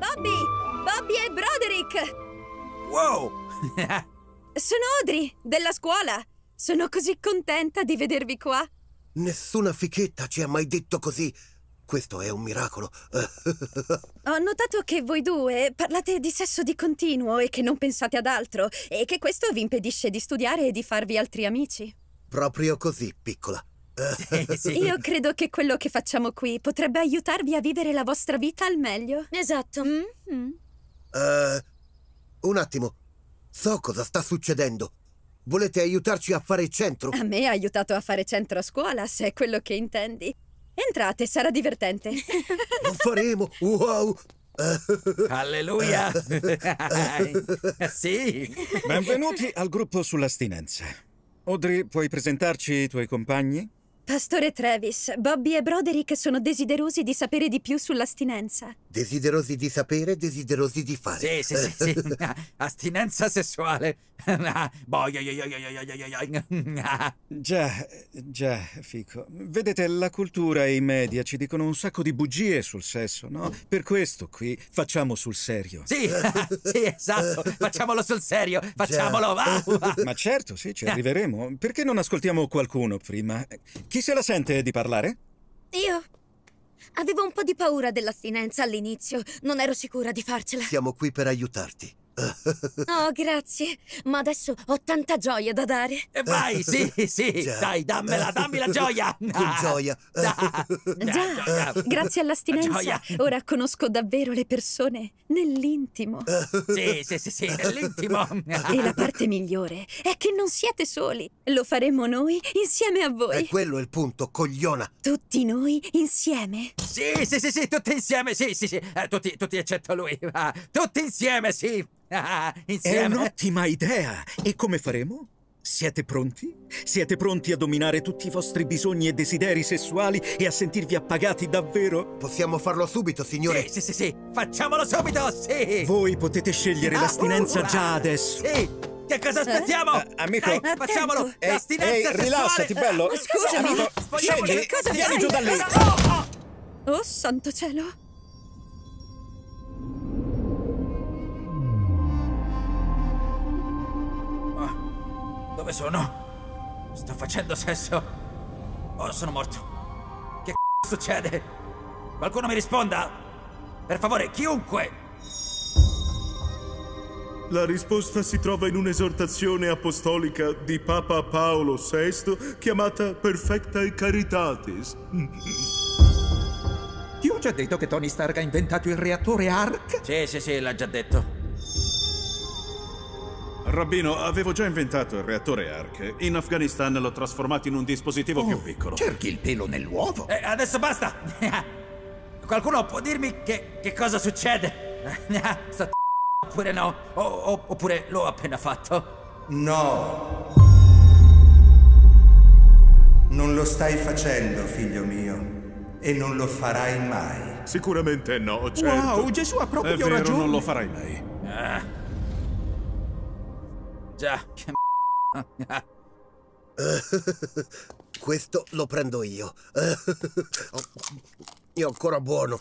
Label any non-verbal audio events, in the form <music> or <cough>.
Bobby! Bobby e Broderick! Wow! <laughs> Sono Audrey, della scuola. Sono così contenta di vedervi qua. Nessuna fichetta ci ha mai detto così. Questo è un miracolo. <laughs> Ho notato che voi due parlate di sesso di continuo e che non pensate ad altro e che questo vi impedisce di studiare e di farvi altri amici. Proprio così, piccola. <laughs> Sì. Io credo che quello che facciamo qui potrebbe aiutarvi a vivere la vostra vita al meglio. Esatto. Mhm. Eh, un attimo. So cosa sta succedendo. Volete aiutarci a fare centro? A me ha aiutato a fare centro a scuola, se è quello che intendi. Entrate, sarà divertente. <laughs> Lo faremo! Wow! <laughs> Alleluia! sì! Benvenuti al gruppo sull'astinenza. Audrey, puoi presentarci i tuoi compagni? Pastore Travis, Bobby e Broderick sono desiderosi di sapere di più sull'astinenza. Desiderosi di sapere, desiderosi di fare. Sì, sì, sì, sì. <laughs> Astinenza sessuale già, già, Fico. Vedete, la cultura e i media ci dicono un sacco di bugie sul sesso, no? Per questo qui facciamo sul serio. Sì, sì, esatto. Facciamolo sul serio. Facciamolo. Va, va. Ma certo, sì, ci arriveremo. Perché non ascoltiamo qualcuno prima? Chi se la sente di parlare? Io. Avevo un po' di paura dell'astinenza all'inizio. Non ero sicura di farcela. Siamo qui per aiutarti. <laughs> Oh, grazie. Ma adesso ho tanta gioia da dare. E vai, sì, sì. <laughs> Già. Dai, dammela, dammi la gioia. <laughs> Con gioia. Da. Già, gioia. grazie all'astinenza, Gioia. ora conosco davvero le persone nell'intimo. Sì, sì, sì, sì, nell'intimo. E la parte migliore è che non siete soli. Lo faremo noi insieme a È voi. quello il punto, cogliona. Tutti noi insieme. Sì, sì, sì, sì, tutti insieme, sì, sì, sì. Eh, tutti, tutti eccetto lui. Ah, Tutti insieme, sì. Ah, <laughs> È un'ottima idea. E come faremo? Siete pronti? Siete pronti a dominare tutti i vostri bisogni e desideri sessuali e a sentirvi appagati davvero? Possiamo farlo subito, signore. Sì, sì, sì, sì. Facciamolo subito, sì. Voi potete scegliere Ah, l'astinenza uh, già adesso. Sì. Che cosa aspettiamo? Eh, amico. Dai, facciamolo. Ehi, L'astinenza ehi, sessuale. rilassati, bello. Eh, scusami. Amico, scendi, vieni giù da lì. Oh, oh. Oh, santo cielo. Dove sono? Sto facendo sesso? Oh, sono morto. Che c***o succede? Qualcuno mi risponda? Per favore, chiunque! La risposta si trova in un'esortazione apostolica di Papa Paolo VI chiamata Perfectae Caritatis. Ti ho già detto che Tony Stark ha inventato il reattore ARC? Sì, sì, sì, l'ha già detto. Rabbino, avevo già inventato il reattore ARC. In Afghanistan l'ho trasformato in un dispositivo più piccolo. Cerchi il pelo nell'uovo? Eh, adesso basta! <laughs> Qualcuno può dirmi che, che cosa succede? <laughs> Sta oppure no? O- o- oppure l'ho appena fatto? No. Non lo stai facendo, figlio mio. E non lo farai mai. Sicuramente no, certo. Wow, Gesù ha proprio È vero, ragione. non lo farai mai. Già, che. <laughs> Questo lo prendo io. <laughs> È ancora buono.